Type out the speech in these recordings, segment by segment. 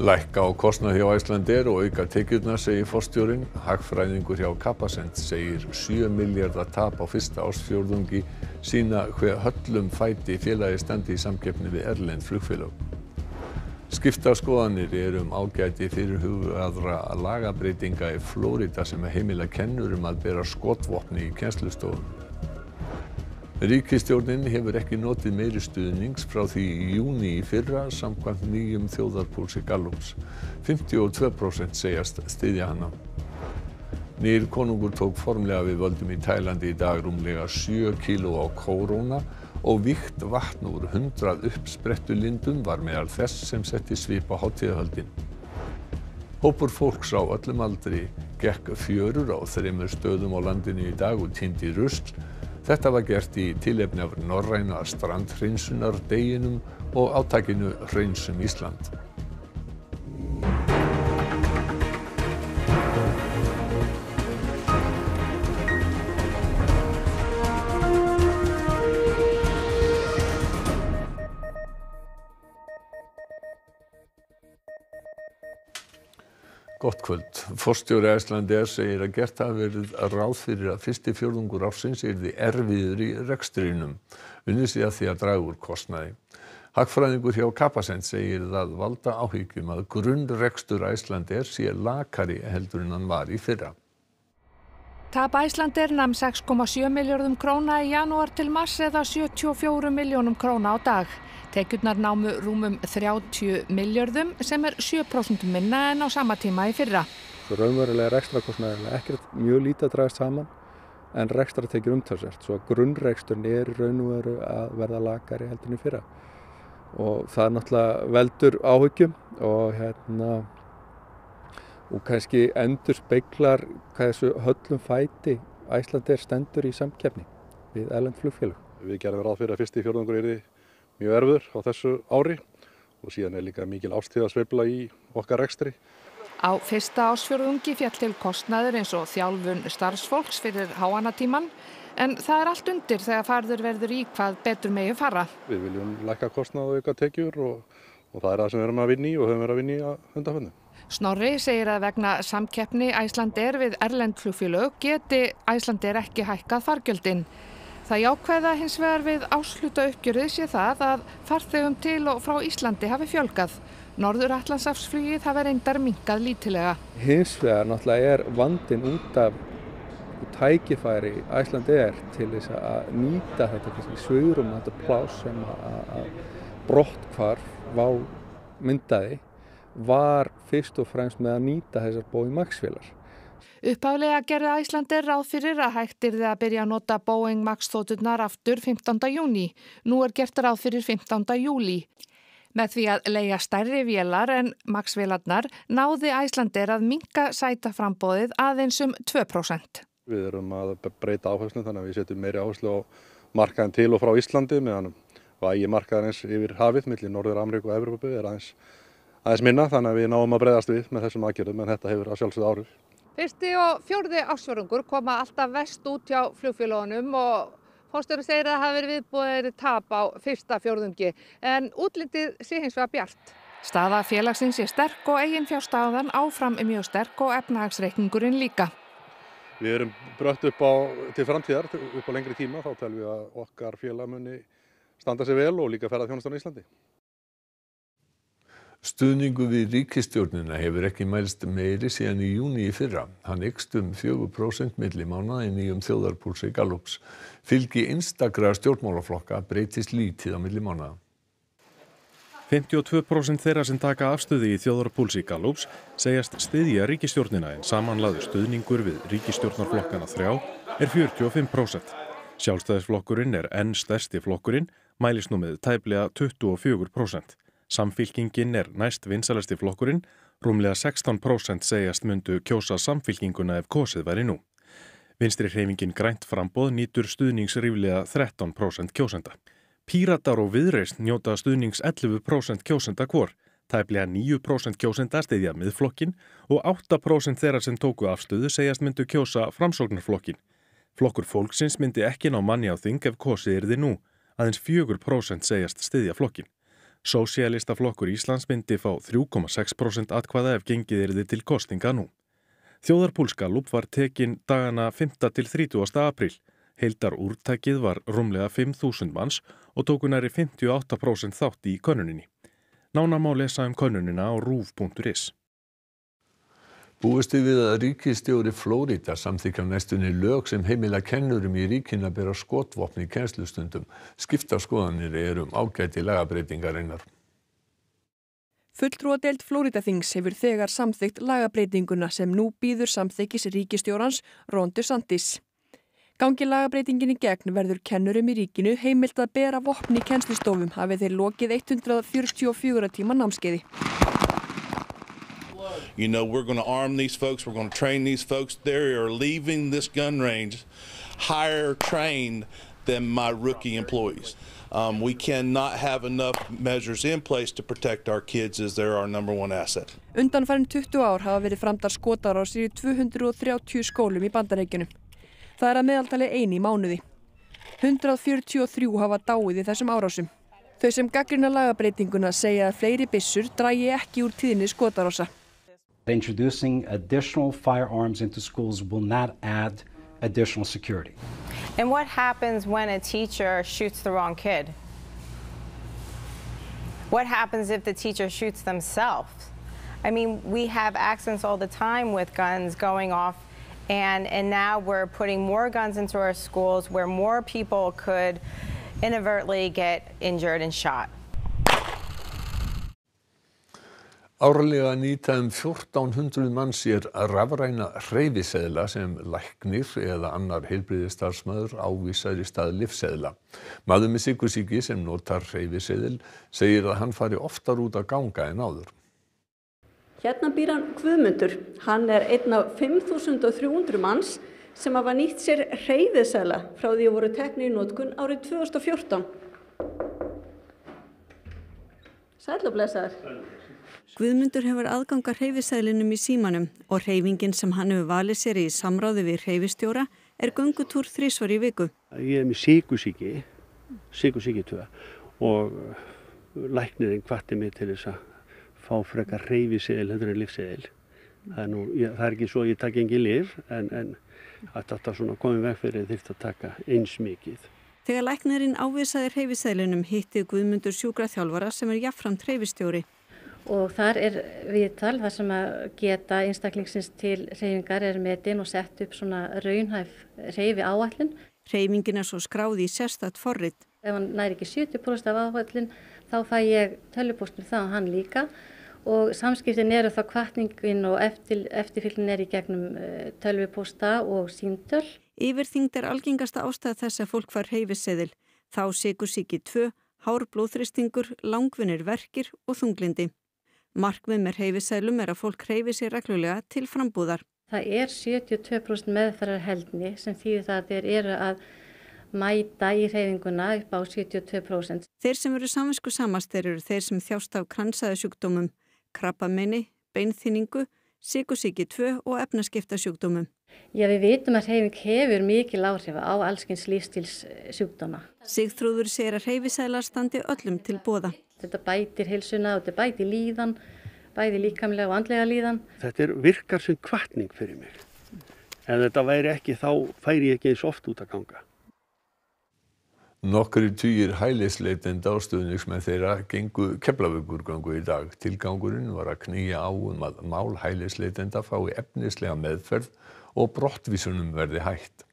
lækka á kostnað hjá Icelandair og auka tekjurnar segir forstjórinn. Hagfræðingur hjá Capacent segir sjö milljarða tap á fyrsta ársfjórðungi sýna hve höllum fæti félagið standi í samkeppni við erlend flugfélög. Skiptar skoðanir eru um ágæti fyrirhugaðra lagabreytinga í Flórída sem heimila kennurum að bera skotvopni í kennslustofum ríkisstjórnin hefur ekki notið meiri stuðnings frá því í júní í fyrra samkvæmt nýjum þjóðarpúlsi Gallups. Fimmtíu og tvö prósent segjast styðja hana. Nýr konungur tók formlega við völdum í Tælandi í dag rúmlega sjö kíló á kóróna og vígt vatn úr hundrað uppsprettu lindum var meðal þess sem setti svip á hátíðahöldin. Hópur fólks á öllum aldri gekk fjörur á þremur stöðum á landinu í dag og týndi rusl þetta var gert í tilefni af norræna strandhreinsunardeginum og átakinu hreinsum Ísland Gott kvöld. Forstjóri Icelandair segir að gert hafi verið ráð fyrir að fyrsti fjórðungur ársins yrði erfiður í rekstrinum. Unnið sé að því að draga úr kostnaði. Hagfræðingur hjá Capacent segir það valda áhyggjum að grunnrekstur Icelandair sé lakari heldur en hann var í fyrra. Tap Æslandir nam 6,7 miljardum króna í janúar til mars eða 74 miljónum króna á dag. Tekjurnar námu rúmum 30 miljardum sem er 7% minna en á sama tíma í fyrra. Raunverulega rekstrakostnaðir er ekkert mjög lítið að dragast saman en rekstra tekjur umtalsvert. Svo grunnreksturn er raunveru að verða lagari í fyrra. Og það er náttúrulega veldur áhyggjum og hérna og kannski endur speiklar hvað þessu höllum fæti Æslandir stendur í samkefni við Erlend flugfélag. Við gerum ráð fyrir að fyrsti fjórðungur er mjög erfur á þessu ári og síðan er líka mikil ástíð að sveifla í okkar rekstri. Á fyrsta ásfjörðungi fjall til kostnaður eins og þjálfun starfsfólks fyrir háanatíman en það er allt undir þegar farður verður í hvað betur megi fara. Við viljum læka kostnað og auka tekjur og, og það er það sem við erum að vinni í og höfum verið að vinni að hundaföndu. Snorri segir að vegna samkeppni Æslandir við erlendflugfélög geti Æslandir ekki hækkað fargjöldin. Það jákvæða hins vegar við ásluta uppgjörið sé það að farþegum til og frá Íslandi hafi fjölgað. Norður Allandsafsflugið hafi reyndar minkað lítilega. Hins vegar náttúrulega er vandin út af tækifæri Æslandir til þess að nýta þetta svöðrum, þetta plás sem að brottkvarf vá myndaði var fyrst og fremst með að nýta þessar Boeing Max vélar. Uppálega gerði Æslandir ráð fyrir að hægtir þið að byrja að nota Boeing Max þótturnar aftur 15. júni. Nú er gert ráð fyrir 15. júli. Með því að leia stærri vélar en Max vélarnar náði Æslandir að minka sætaframbóðið aðeins um 2%. Við erum að breyta áherslu þannig að við setjum meiri áherslu á markaðin til og frá Íslandi meðan vægi markaðins yfir hafið millir Norður Ameríku og Evropu er aðeins aðeins minna þannig að við náum að breyðast við með þessum aðgerðum en þetta hefur að sjálfsögðu áhrif. Fyrsti og fjórði ásvörungur koma alltaf vest út hjá flugfélagunum og fórstjóru segir að það hafi verið viðbúðið tap á fyrsta fjórðungi en útlitið sé hins vegar bjart. Staða félagsins er sterk og eigin fjárstaðan áfram er mjög sterk og efnahagsreikningurinn líka. Við erum brött upp á til framtíðar, upp á lengri tíma, þá telum við að okkar félagmunni standa sig vel og líka ferða þjónastan í Íslandi. Stuðningu við ríkisstjórnina hefur ekki mælst meiri síðan í júni í fyrra. Hann ykst um 4% milli mánuða í nýjum þjóðarpúlsi Gallups. Fylgi einstakra stjórnmálaflokka breytist lítið á milli mánuða. 52% þeirra sem taka afstöði í þjóðarpúlsi Gallups segjast styðja ríkistjórnina en samanlaður stuðningur við ríkistjórnarflokkana þrjá er 45%. Sjálfstæðisflokkurinn er enn stærsti flokkurinn, mælist nú með tæplega 24%. Samfylkingin er næst vinsalasti flokkurinn, rúmlega 16% segjast myndu kjósa samfylkinguna ef kosið væri nú. Vinstri hreyfingin grænt frambóð nýtur stuðningsríflega 13% kjósenda. Píratar og viðreist njóta stuðnings 11% kjósenda hvor, tæplega 9% kjósenda stiðja miðflokkin og 8% þeirra sem tóku afstöðu segjast myndu kjósa framsóknarflokkin. Flokkur fólksins myndi ekki ná manni á þing ef kosið er þið nú, aðeins 4% segjast stiðja flokkin. Sósialistaflokkur Íslands myndi fá 3,6% atkvæða ef gengið er þið til kostinga nú. Þjóðarpúlskalup var tekin dagana 5. til 30. april. Heildar úrtækið var rúmlega 5.000 manns og tókunari 58% þátt í könuninni. Nána má lesa um könunina á rúf.is. Búist við að ríkistjóri Flórida samþykja næstunni lög sem heimila kennurum í ríkin að bera skotvopni í kennslustundum. Skipta skoðanir er um ágæti lagabreitingarinnar. Fulltrúadeild Flóridaþings hefur þegar samþygt lagabreitinguna sem nú býður samþykis ríkistjórans Ron DeSantis. Gangi lagabreitingin í gegn verður kennurum í ríkinu heimilt að bera vopni í kennslustofum hafið þeir lokið 144 tíma námskeiði. You know, we're going to arm these folks, we're going to train these folks. They are leaving this gun range higher trained than my rookie employees. Um, we cannot have enough measures in place to protect our kids as they're our number one asset. Undanfærin 20 ár hafa verið framdar skotar á sér í 230 skólum í bandarækjunum. Það er að meðaltali eini í mánuði. 143 hafa dáið í þessum árásum. Þau sem gaggrina lagabreitinguna segja að fleiri bissur drægi ekki úr tíðinni skotarása. Introducing additional firearms into schools will not add additional security. And what happens when a teacher shoots the wrong kid? What happens if the teacher shoots themselves? I mean, we have accidents all the time with guns going off, and, and now we're putting more guns into our schools where more people could inadvertently get injured and shot. Árlega nýta um 1400 manns sér rafræna hreyfiseðla sem læknir eða annar heilbriðistarsmaður ávísar í stað livseðla. Maður með sykursíki sem notar hreyfiseðil segir að hann fari oftar út að ganga en áður. Hérna býr hann Guðmundur. Hann er einn af 5300 manns sem hafa nýtt sér hreyfiseðla frá því að voru tekni í nótkun árið 2014. Sæl og blessaður. Guðmundur hefur aðganga hreyfisælinum í símanum og hreyfingin sem hann hefur valið sér í samráði við hreyfistjóra er göngutúr þrísvar í viku. Ég er með síkusíki, síkusíki 2 og læknirinn hvati mig til þess að fá frekar hreyfiseðil hendur en livseðil. Það er, nú, ég, það er ekki svo að ég takk engi liv en, en að þetta svona komið veg fyrir þurft að taka eins mikið. Þegar læknirinn ávisaði hreyfisælinum hitti Guðmundur sjúkraþjálfara sem er jafnframt hreyfistjóri og þar er viðtal þar sem að geta einstaklingsins til reyfingar er metin og sett upp svona raunhæf reyfi áallin. Reyfingin er svo skráði í sérstatt forrið. Ef hann næri ekki 70% af áallin þá fæ ég tölvupóstum það og hann líka og samskiptin eru þá kvartningin og eftir, eftirfylgin er í gegnum eh, tölvupósta og síntöl. Yfirþyngd er algengasta ástæð þess að fólk far reyfiseðil. Þá sigur síki 2, hár blóðþristingur, langvinnir verkir og þunglindi. Markmið með hreyfisælum er að fólk hreyfi sér reglulega til frambúðar. Það er 72% meðferðar heldni sem þýðir það að þeir eru að mæta í hreyfinguna upp á 72%. Þeir sem eru saminsku samast þeir eru þeir sem þjást af kransaðasjúkdómum, krabbameini, beinþýningu, síkusíki 2 og efnaskiptasjúkdómum. Já, við vitum að hreyfing hefur mikil áhrif á allskins lífstílssjúkdóma. Sigþrúður segir að hreyfisælar standi öllum til bóða. Þetta bætir hilsuna og þetta bætir líðan, bæði líkamlega og andlega líðan. Þetta er, virkar sem kvartning fyrir mig. En þetta væri ekki, þá færi ég ekki eins oft út að ganga. Nokkri týjir hælisleitenda á stuðningsmenn þeirra gengu keflavögurgangu í dag. Tilgangurinn var að knýja á um að mál hælisleitenda fái efnislega meðferð og brottvísunum verði hægt.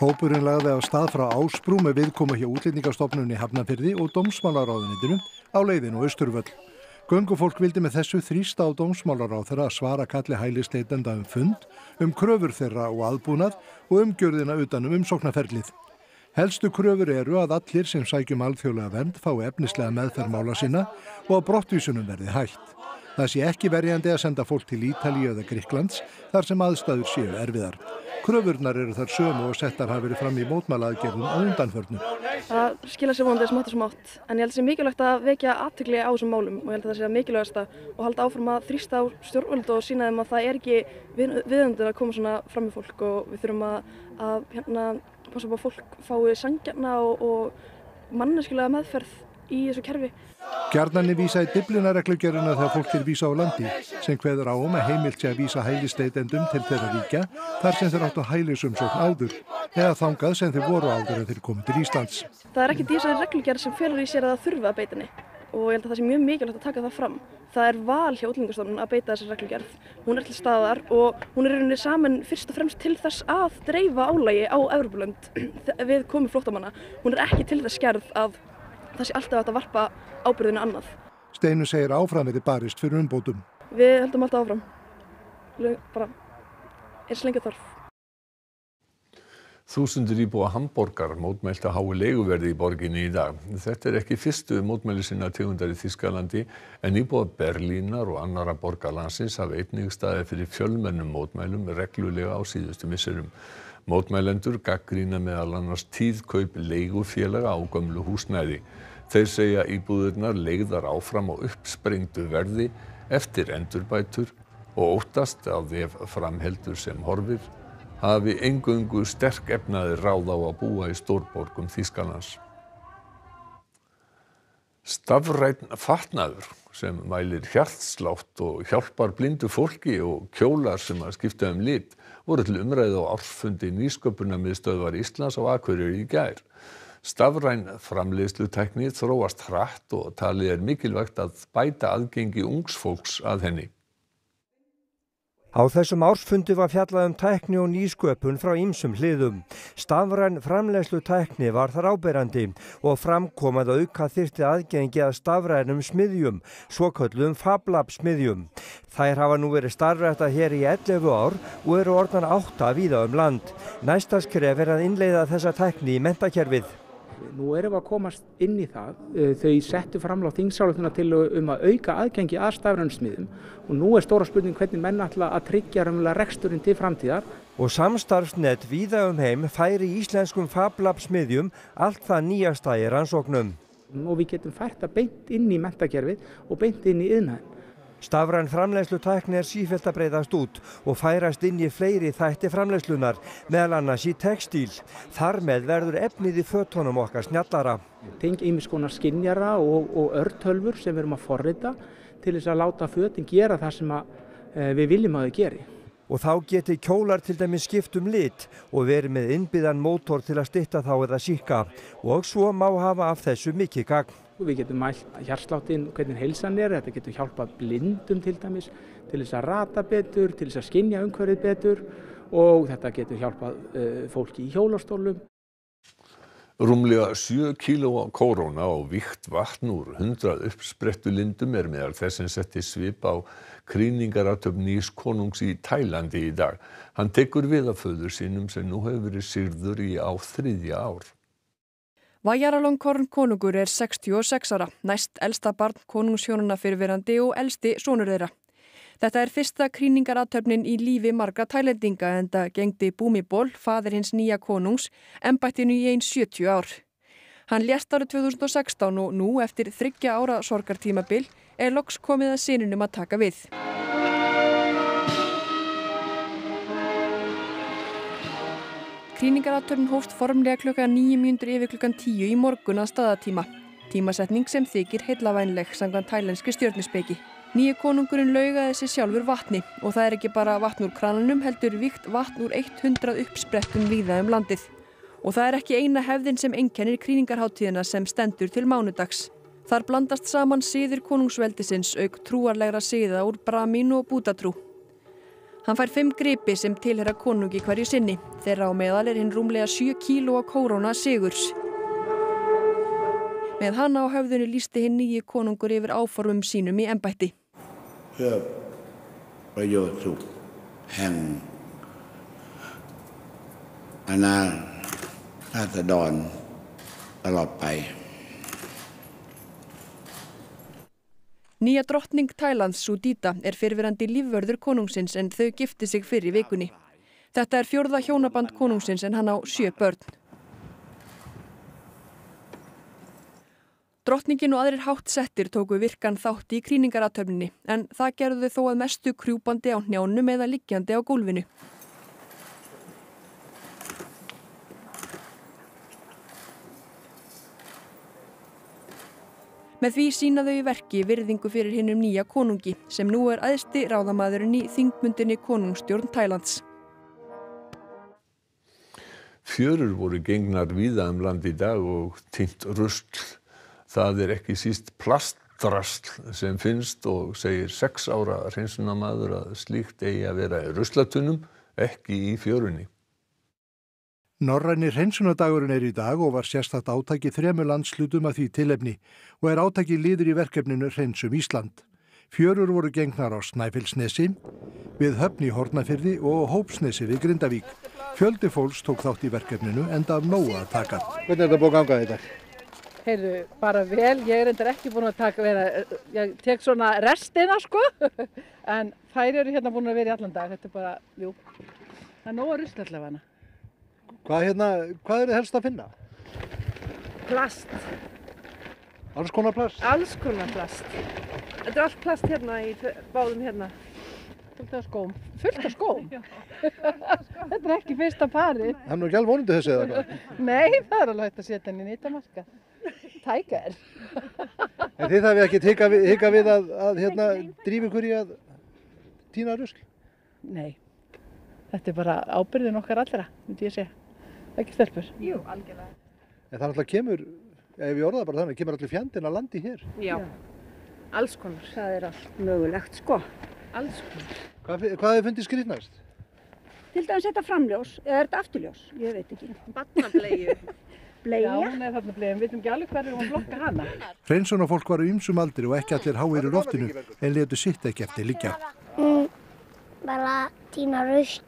Hópurinn lagði á stað frá Ásbrú með viðkoma hjá útlendingastofnunni Hafnafyrði og Dómsmálaráðunitinu á leiðinu Östurvöll. Göngufólk vildi með þessu þrýsta á Dómsmálaráð að svara kalli hælisleitenda um fund, um kröfur þeirra og aðbúnað og umgjörðina utanum umsóknarferlið. Helstu kröfur eru að allir sem sækjum alþjóðlega vernd fái efnislega meðferðmála sinna og að brottvísunum verði hægt. Það sé ekki verjandi að senda fólk til Ítalíu eða Gríklands þar sem aðstæður séu erfiðar. Kröfurnar eru þar sömu og settar hafi verið fram í mótmælaðgerðum á undanförnu. Það skilja sér vonandi smátt og smátt en ég held að það sé mikilvægt að vekja aðtökli á þessum málum og ég held að það sé mikilvægast að halda áfram að þrýsta á stjórnvöld og sína þeim að það er ekki viðöndur að koma svona fram í fólk og við þurfum að, að hérna, passa upp að fólk fái sangjarna og, og manneskilega meðferð í þessu kerfi. Gjarnan er vísa í Dyblinareglugjöruna þegar fólk er vísa á landi sem hveður á um að heimilt sé að vísa hælisleitendum til þeirra ríkja þar sem þeir áttu hælisumsókn áður eða þangað sem þeir voru áður en þeir komið til Íslands. Það er ekki þessari reglugjörð sem felur í sér að það þurfi að beita henni og ég held að það sé mjög mikilvægt að taka það fram. Það er val hjá útlendingastofnun að beita þessari reglugjörð. Hún er til staðar og hún er rauninni saman fyrst og fremst til þess að dreifa álægi á Evropalönd við komi flóttamanna. Hún er ekki til þess gerð að það sé alltaf að varpa ábyrðinu annað. Steinu segir áfram verið barist fyrir umbótum. Við höldum alltaf áfram. Bara eins lengi þarf. Þúsundur íbúa Hamborgar mótmælta hái leiguverði í borginni í dag. Þetta er ekki fyrstu mótmæli sinna tegundar í Þískalandi en íbúa Berlínar og annara borgarlandsins hafa einnig staði fyrir fjölmennum mótmælum reglulega á síðustu misserum. Mótmælendur gaggrína meðal annars tíðkaup leigufélaga á gömlu húsnæði. Þeir segja íbúðurnar leigðar áfram á uppsprengdu verði eftir endurbætur og óttast að ef framheldur sem horfir hafi eingöngu sterk efnaði ráð á að búa í stórborgum Þýskalands. Stafræn fatnaður sem mælir hjartslátt og hjálpar blindu fólki og kjólar sem skipta um lit voru til umræðu á ársfundi nýsköpunarmiðstöðvar Íslands á Akureyri í gær. Stafræn framleiðslutækni þróast hratt og talið er mikilvægt að bæta aðgengi ungs fólks að henni. Á þessum ársfundi var fjallað um tækni og nýsköpun frá ýmsum hliðum. Stafræn framlegslu tækni var þar áberandi og framkomað að auka þyrti aðgengi að stafrænum smiðjum, svo köllum Fablab smiðjum. Þær hafa nú verið starfrætta hér í 11 ár og eru orðan átta víða um land. Næsta skref er að innleiða þessa tækni í mentakerfið. Nú erum við að komast inn í það. Eh, þau settu framláð þingsáluðuna til um að auka aðgengi að stafrænsmiðum og nú er stóra spurning hvernig menn ætla að tryggja raunverulega reksturinn til framtíðar. Og samstarfsnett víða um heim færi íslenskum Fablab smiðjum allt það nýjasta í rannsóknum. Og við getum fært að beint inn í mentakerfið og beint inn í yðnaðin. Stafræn framleiðslutækni er sífælt að breyðast út og færast inn í fleiri þætti framleiðslunar, meðal annars í textíl. Þar með verður efnið í fötunum okkar snjallara. Tengi ímiskonar skinnjara og, og örtölfur sem við erum að forrita til þess að láta fötin gera það sem að, e, við viljum að þau geri. Og þá geti kjólar til dæmis skipt um lit og verið með innbyðan mótor til að stitta þá eða síka og svo má hafa af þessu mikið gagn. Við getum mælt hjartsláttinn, hvernig heilsan er, þetta getur hjálpað blindum til dæmis til þess að rata betur, til þess að skinja umhverfið betur og þetta getur hjálpað uh, fólki í hjólastólum. Rúmlega 7 kílóa kóróna og víkt vatn úr 100 uppsprettu lindum er meðal þess sem setti svip á krýningaratöfn nýs konungs í Tælandi í dag. Hann tekur við að föður sínum sem nú hefur verið sýrður í á þriðja ár. Vajaralong Korn konungur er 66 ára, næst elsta barn konungshjónuna fyrirverandi og elsti sonur þeirra. Þetta er fyrsta kríningaratöfnin í lífi margra tælendinga en það gengdi Búmiból, fadir hins nýja konungs, ennbættinu í einn 70 ár. Hann lést árið 2016 og nú eftir þryggja ára sorgartímabil er loks komið að sinunum að taka við. Krýningaratöfn hófst formlega klukka 9 mjöndur yfir klukkan 10 í morgun að staðatíma. Tímasetning sem þykir heillavænleg sangvan tælenski stjórnispeki. Nýja konungurinn laugaði sér sjálfur vatni og það er ekki bara vatn úr krananum heldur vikt vatn úr 100 uppsprettum víða um landið. Og það er ekki eina hefðin sem enkennir krýningarháttíðina sem stendur til mánudags. Þar blandast saman síðir konungsveldisins auk trúarlegra síða úr bramín og bútatrú Hann fær fimm gripi sem tilhera konungi hverju sinni. Þeirra á meðal er hinn rúmlega 7 kílóa kóróna Sigurs. Með hann á höfðinu lísti hinn nýji konungur yfir áformum sínum í ennbætti. เพื่อประโยชน์สุขแห่งอาณาราษฎรตลอดไป Nýja drottning Thailands, Sudita, er fyrirverandi lífvörður konungsins en þau gifti sig fyrir vikunni. Þetta er fjórða hjónaband konungsins en hann á sjö börn. Drottningin og aðrir hátt settir tóku virkan þátt í krýningaratöfninni en það gerðu þau þó að mestu krjúpandi á hnjánum eða liggjandi á gólfinu. Með því sína þau í verki virðingu fyrir hinnum nýja konungi sem nú er aðsti ráðamaðurinn í þingmundinni konungstjórn Tælands. Fjörur voru gengnar víða um land í dag og týnt rusl. Það er ekki síst plastdrasl sem finnst og segir sex ára hreinsunamaður að slíkt eigi að vera í ruslatunum, ekki í fjörunni. Norræni hreinsunadagurinn er í dag og var sérstætt átaki þremur landslutum að því tilefni og er átaki líður í verkefninu Hreinsum Ísland. Fjörur voru gengnar á Snæfellsnesi, við Höfni Hortnafyrði og Hópsnesi við Grindavík. Fjöldi fólks tók þátt í verkefninu enda af nóga að taka. Hvernig er þetta búið gangað þetta? Heyrðu, bara vel, ég er endur ekki búin að taka vera, ég tek svona restina sko, en þær eru hérna búin að vera í allan dag, þetta er bara, jú, það er nóga rusl allavega hana. Hvað, hérna, hvað er þið helst að finna? Plast. Alls konar plast? Alls konar plast. Þetta er allt plast hérna í báðum hérna. Fullt af skóm. Fullt af skóm? Þetta er ekki fyrsta parið. Það er nú ekki alveg vonandi þessu eða hvað? Nei, það er alveg hægt að setja henni í nýttamarka. Tækar. En þið þarf ekki hika við, hika við að, að hérna, drífa ykkur í að týna rusl? Nei. Þetta er bara ábyrðin okkar allra, myndi ég segja. Ekki stelpur. Jú, algjörlega. En það náttúrulega kemur, ef ég orða bara þannig, kemur allir fjandinn að landi hér. Já. Alls konar. Það er allt mögulegt, sko. Alls konar. Hvað, hvað hefur fundið skrýtnast? Til dæmis þetta framljós, eða er þetta afturljós? Ég veit ekki. Batnableiu. Bleia? Já, hún er þarna bleið, við veitum ekki alveg hverju hún blokka hana. Hreinsunafólk var á ymsum aldri og ekki allir háir í loftinu en letu sitt ekki eftir liggja. Mm, bara tína rusl.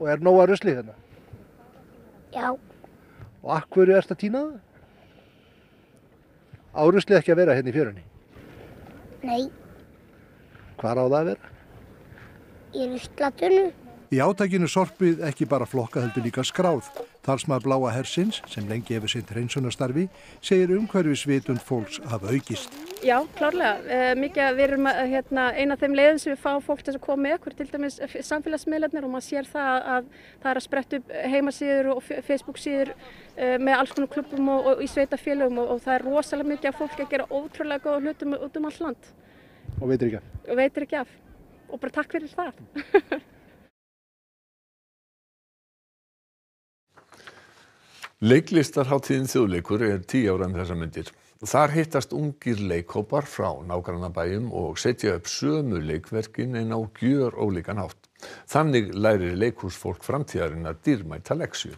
Og er nóga rusli hérna? Já, Og akkur er þetta að týna það? Áruslið ekki að vera hérna í fjörunni? nei, Hvar á það að vera? í ruslatunnu. Í átakinu sorpið ekki bara flokka heldur líka skráð. Talsmaður Bláa Hersins, sem lengi hefur sint hreinsunastarfi, segir umhverfisvitund fólks hafa aukist. Já, klárlega. Uh, mikið að við erum hérna, eina af þeim leiðum sem við fáum fólk til að koma með okkur, til dæmis samfélagsmiðlarnir og maður sér það að það er að spretta upp heimasíður og Facebook síður uh, með alls konar klubbum og, og í sveitafélögum og, og það er rosalega mikið af fólk að gera ótrúlega góða hlutum út um all land Og veitir ekki af? og veitir ekki af. Og bara takk fyrir það. Leiklistarháttíðin þjóðleikur er tíu ára um þessa myndir. Þar hittast ungir leikhópar frá nágrannabæjum og setja upp sömu leikverkin en á gjör ólíkan hátt. Þannig lærir leikhúsfólk framtíðarinnar dýrmæta leksju.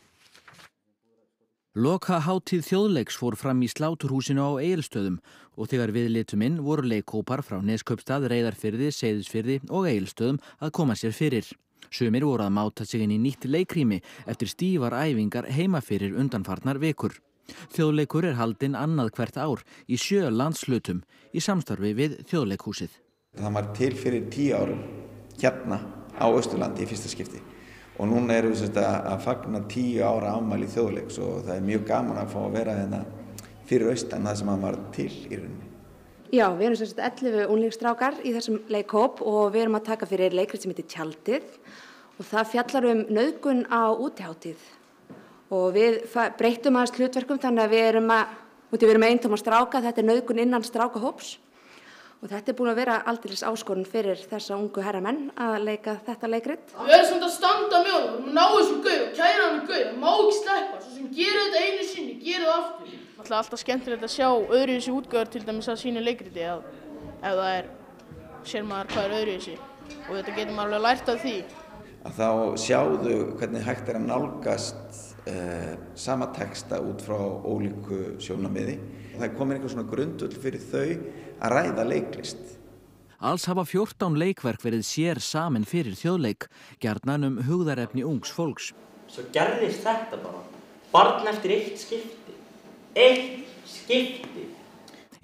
Loka hátíð þjóðleiks fór fram í sláturhúsinu á Egilstöðum og þegar við litum inn voru leikhópar frá Neskaupstað, Reyðarfyrði, Seyðisfyrði og Egilstöðum að koma sér fyrir. Sumir voru að máta sig inn í nýtt leikrými eftir stífar æfingar heima fyrir undanfarnar vekur. Þjóðleikur er haldinn annað hvert ár í sjö landslutum í samstarfi við þjóðleikhúsið. Það var til fyrir tíu árum hérna á Östurlandi í fyrsta skipti og núna erum við sérst að fagna tíu ára ámæli þjóðleiks og það er mjög gaman að fá að vera hérna fyrir austan það sem hann var til í rauninni. Já, við erum sérst 11 unglingstrákar í þessum leikhóp og við erum að taka fyrir leikrið sem heitir Tjaldið og það fjallar um nöðgun á útiháttíð og við breytum aðeins hlutverkum þannig að við erum að, í við erum eintum að stráka, þetta er nöðgun innan strákahóps og þetta er búin að vera aldrei áskorun fyrir þessa ungu herramenn að leika þetta leikrit. Við erum samt að standa með honum, að ná þessum gauð og kæra hann um gauð, má ekki sleppa, svo sem gerir þetta einu sinni, gerir það aftur. Það er alltaf skemmtilegt að sjá öðruvísi útgöður til dæmis að sínu leikriti ef, ef það er, sér maður hvað er öðruvísi og þetta getur maður alveg lært af því. Að þá sjáðu hvernig hægt er að nálgast uh, sama texta út frá ólíku sjónamiði. Það er komin einhver svona grundull fyrir þau að ræða leiklist. Alls hafa 14 leikverk verið sér samin fyrir þjóðleik, gerðnan um hugðarefni ungs fólks. Svo gerðist þetta bara, barn eftir eitt skipti, eitt skipti.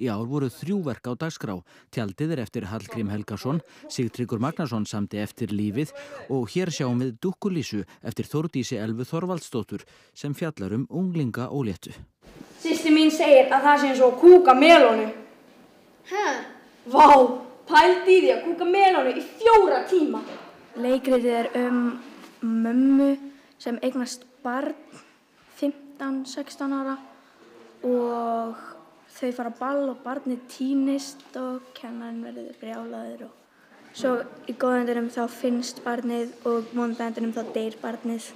Í ár voru þrjú verk á dagskrá. Tjaldið er eftir Hallgrím Helgason, Sigtryggur Magnason samti eftir lífið og hér sjáum við Dukkulísu eftir Þórdísi Elfu Þorvaldsdóttur sem fjallar um unglinga óléttu. Sýsti mín segir að það sé eins og kúka melónu. Hæ? Vá, pældi í því að kúka melónu í fjóra tíma. Leikritið er um mömmu sem eignast barn 15-16 ára og þau fara á ball og barnið týnist og kennarinn verður brjálaður og svo í góðendunum þá finnst barnið og móndendunum þá deyr barnið.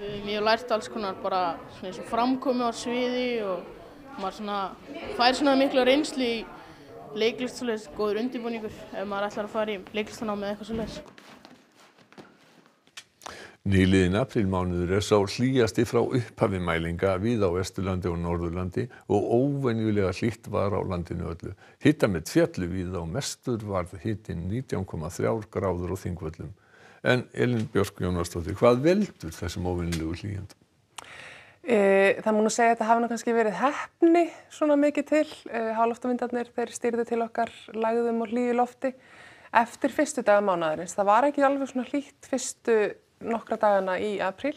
Ég hef lært alls konar bara svona eins og framkomi á sviði og maður svona fær svona mikla reynslu í leiklist svoleiðis, góður undirbúningur ef maður ætlar að fara í leiklistanámi eða eitthvað svoleiðis. Nýliðin aprílmánuður er sá hlýjasti frá upphafi mælinga við á Vesturlandi og Norðurlandi og óvenjulega hlýtt var á landinu öllu. Hitta með fjallu við á mestur varð hittin 19,3 gráður á þingvöllum. En Elin Björk Jónastóttir, hvað veldur þessum óvenjulegu hlýjandum? E, það múin að segja að þetta hafi nú kannski verið hefni svona mikið til. E, Hálóftavindarnir þeir stýrðu til okkar lagðum og hlýju lofti eftir fyrstu daga mánaðarins. Það var ekki alveg svona hlýtt fyrstu nokkra dagana í apríl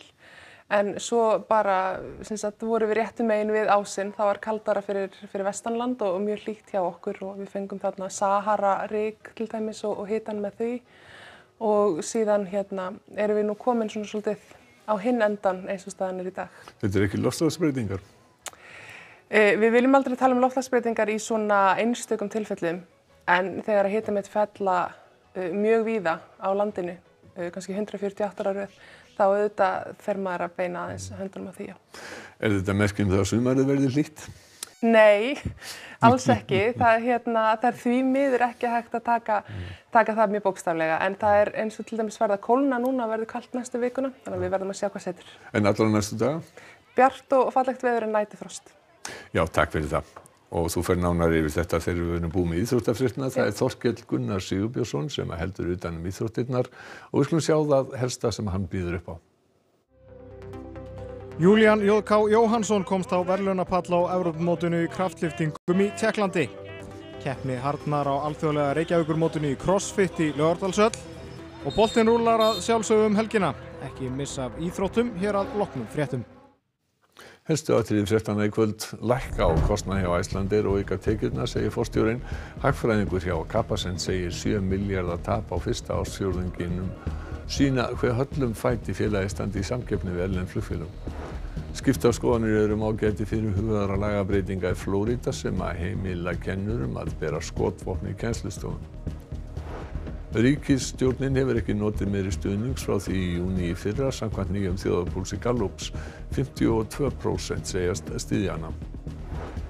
en svo bara sagt, voru við réttum megin við ásinn. Það var kaldara fyrir, fyrir vestanland og, og mjög hlýtt hjá okkur og við fengum þarna Sahara-rík til dæmis og, og hitan með því og síðan hérna erum við nú komin svona svolítið á hinn endan eins og staðan er í dag. Þetta er ekki loftslagsbreytingar? Eh, við viljum aldrei tala um loftslagsbreytingar í svona einstökum tilfellum en þegar að hita með fella uh, mjög víða á landinu, kannski 148 ára rauð, þá auðvitað fer maður að beina aðeins höndunum að því. Já. Er þetta merkjum það að sumarið verði hlýtt? Nei, alls ekki. Það, hérna, það er því miður ekki hægt að taka, taka það mjög bókstaflega en það er eins og til dæmis verða kólna núna verður kallt næstu vikuna þannig að við verðum að sjá hvað setur. En allar næstu daga? Bjart og fallegt veður en næti frost. Já, takk fyrir það. Og þú fer nánar yfir þetta þegar við erum búið með íþróttafréttina. Það er Þorkell Gunnar Sigurbjörnsson sem heldur utan um íþróttirnar og við skulum sjá það helsta sem hann býður upp á. Júlían J.K. Jóhansson komst á verðlunapall á Európamótinu í kraftliftingum í Tjekklandi. Keppni hardnar á alþjóðlega Reykjavíkurmótinu í CrossFit í Lögardalsöll og boltin rúlar að sjálfsögum helgina. Ekki missa af íþróttum hér að loknum fréttum. Helstu aðtriði fréttana í kvöld lækka á kostna hjá Æslandir og ykkar tekjurna, segir fórstjórin. Hagfræðingur hjá Kapasend segir 7 miljardar tap á fyrsta ársfjórðunginum sína hver höllum fæti félagi standi í samkeppni við ellen flugfélum. Skipta skoðanir eru um ágæti fyrir hugaðara lagabreitinga í Flórida sem að heimila kennurum að bera skotvopni í kennslustofun. Ríkisstjórnin hefur ekki notið meiri stuðnings frá því í júni í fyrra samkvæmt nýjum þjóðarpúlsi Gallups. 52% segjast stiðjana.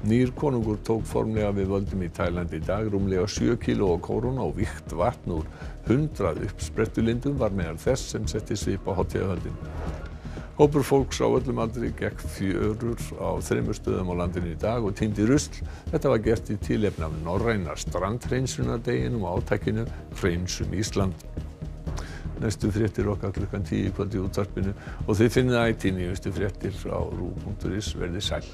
Nýr konungur tók formlega við völdum í Tælandi í dag, rúmlega 7 kíló á kóruna og vikt vatn úr 100 uppsprettulindum var meðal þess sem setti svip á hátíðahöldin. Hópur fólks á öllum aldri gekk fjörur á þreymur stöðum á landinu í dag og týndi rusl. Þetta var gert í tílefn af norræna strandhreinsunardeginum og átækinu Hreinsum Ísland. Næstu fréttir okkar klukkan 10 kvöldi útvarpinu og þið finnið ætti nýjustu fréttir á rú.is verði sæl.